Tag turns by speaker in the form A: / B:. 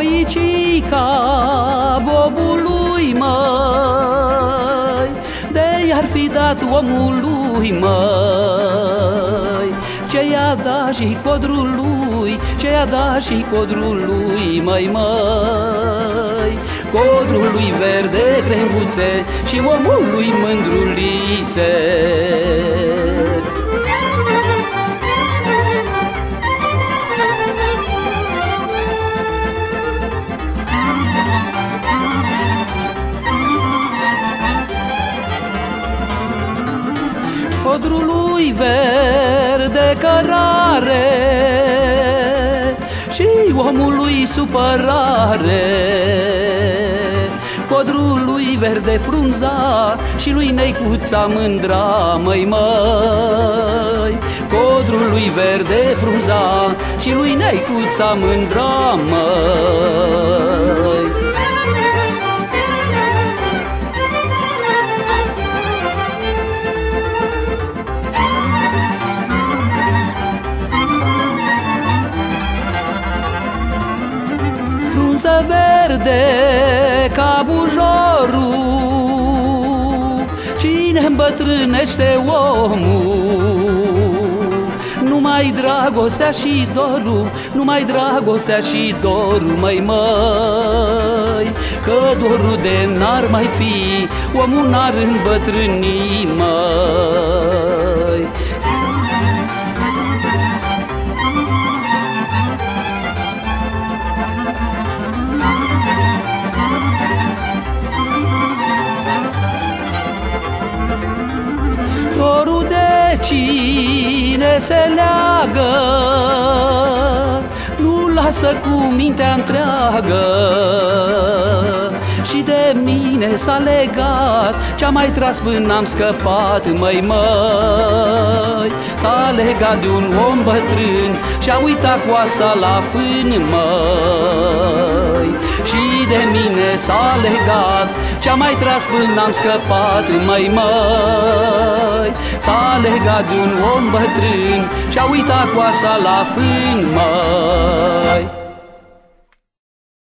A: boicica bobului măi De i-ar fi dat omului măi. Ce i-a dat și codrului, ce i-a dat și codrului măi măi? Codrului verde crembuțe și omului mândrulițe. Codrului verde cărare și omului supărare. Codrului verde frunza și lui Neicuța mândra, măi măi. Codrului verde frunza și lui Neicuța mândra, măi. Verde ca bujorul, Cine îmbătrânește omul? Numai dragostea și dorul, numai dragostea și dorul, măi, măi. Că dorul de n-ar mai fi, omul n-ar îmbătrâni, măi dorul de cine se leagă Nu lasă cu mintea întreagă. Și de mine s-a legat Ce-a mai tras până am scăpat, măi, măi. S-a legat de un om bătrân Și-a uitat coasta la fân, măi Și de mine s-a legat. Ce-a mai tras până am scăpat, măi, măi? S-a legat de un om bătrân Și-a uitat coasta la fân, măi